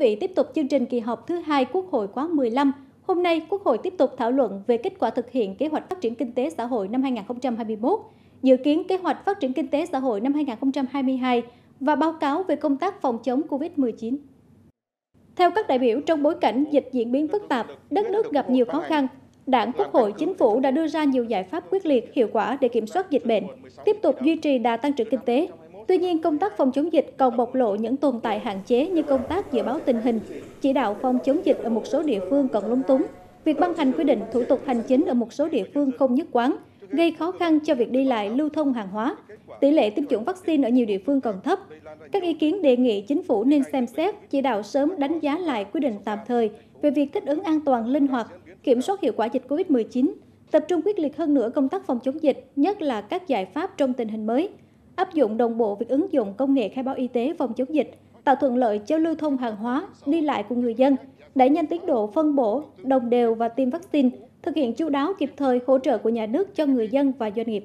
vị, tiếp tục chương trình kỳ họp thứ hai Quốc hội khóa 15. Hôm nay, Quốc hội tiếp tục thảo luận về kết quả thực hiện kế hoạch phát triển kinh tế xã hội năm 2021, dự kiến kế hoạch phát triển kinh tế xã hội năm 2022 và báo cáo về công tác phòng chống COVID-19. Theo các đại biểu, trong bối cảnh dịch diễn biến phức tạp, đất nước gặp nhiều khó khăn, Đảng, Quốc hội, Chính phủ đã đưa ra nhiều giải pháp quyết liệt, hiệu quả để kiểm soát dịch bệnh, tiếp tục duy trì đà tăng trưởng kinh tế. Tuy nhiên, công tác phòng chống dịch còn bộc lộ những tồn tại hạn chế như công tác dự báo tình hình, chỉ đạo phòng chống dịch ở một số địa phương còn lung túng, việc ban hành quy định thủ tục hành chính ở một số địa phương không nhất quán, gây khó khăn cho việc đi lại lưu thông hàng hóa. Tỷ lệ tiêm chủng vaccine ở nhiều địa phương còn thấp. Các ý kiến đề nghị chính phủ nên xem xét chỉ đạo sớm đánh giá lại quy định tạm thời về việc thích ứng an toàn linh hoạt, kiểm soát hiệu quả dịch COVID-19, tập trung quyết liệt hơn nữa công tác phòng chống dịch, nhất là các giải pháp trong tình hình mới, áp dụng đồng bộ việc ứng dụng công nghệ khai báo y tế phòng chống dịch, tạo thuận lợi cho lưu thông hàng hóa, đi lại của người dân, đẩy nhanh tiến độ phân bổ, đồng đều và tiêm vaccine, thực hiện chú đáo kịp thời hỗ trợ của nhà nước cho người dân và doanh nghiệp.